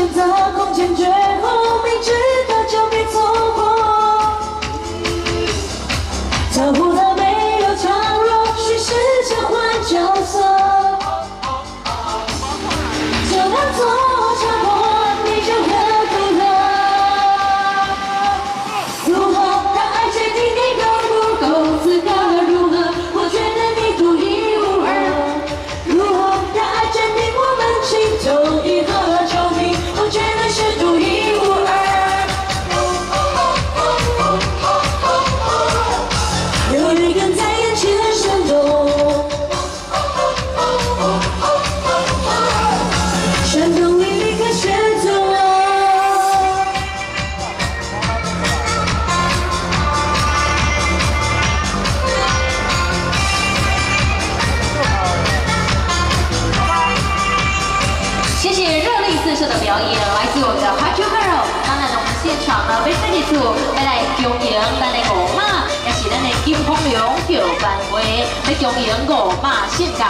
选择空前绝后也来自我们的 Patrick Carroll。当然，我们现场呢非常的多，要来恭迎咱的五马，也是咱的金凤龙票班会，来恭迎五马献歌。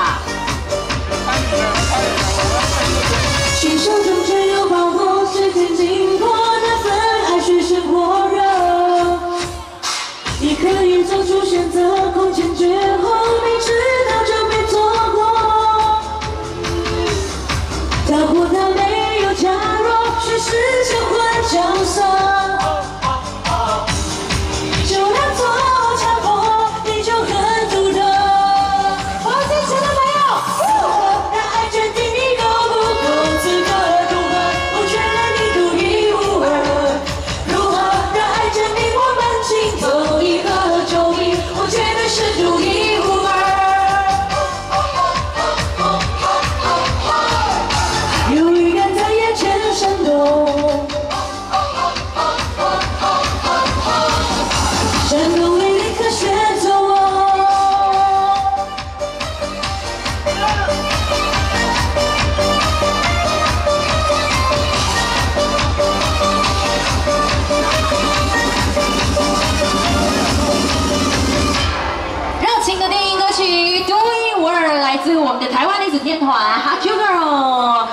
欢迎歌曲独一无二，来自我们的台湾女子天团哈啾 Girl。